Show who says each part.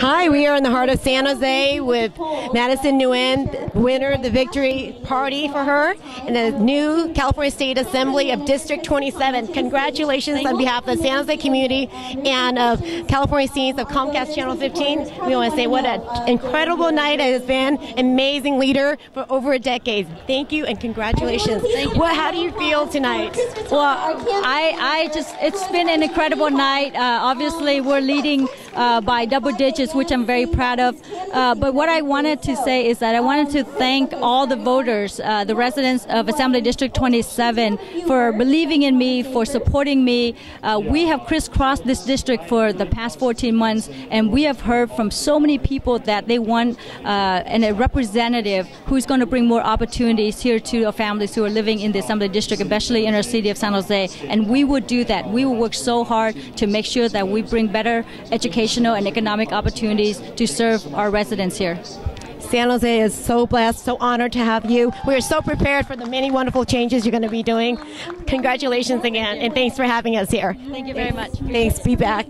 Speaker 1: Hi, we are in the heart of San Jose with Madison Nguyen, winner of the victory party for her in the new California State Assembly of District 27. Congratulations on behalf of the San Jose community and of California Scenes of Comcast Channel 15. We want to say what an incredible night it has been. Amazing leader for over a decade. Thank you and congratulations. Well, how do you feel tonight?
Speaker 2: Well, I, I just, it's been an incredible night. Uh, obviously, we're leading uh, by double digits, which I'm very proud of. Uh, but what I wanted to say is that I wanted to thank all the voters, uh, the residents of Assembly District 27, for believing in me, for supporting me. Uh, we have crisscrossed this district for the past 14 months, and we have heard from so many people that they want uh, a representative who's going to bring more opportunities here to families who are living in the Assembly District, especially in our city of San Jose. And we would do that. We will work so hard to make sure that we bring better educational and economic opportunities to serve our residents here.
Speaker 1: San Jose is so blessed, so honored to have you. We are so prepared for the many wonderful changes you're going to be doing. Congratulations again, and thanks for having us here.
Speaker 2: Thank you very much.
Speaker 1: Thanks. Be back.